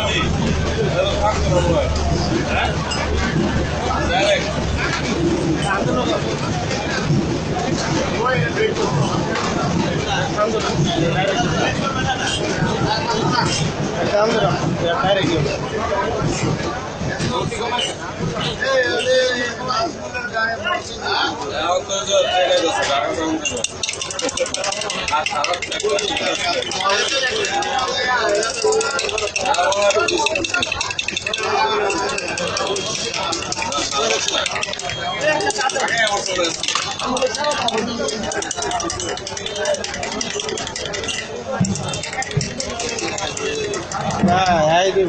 আমি থাকতে পারবো হ্যাঁ ডাইরেক্ট আর সারা Ah, aí deu.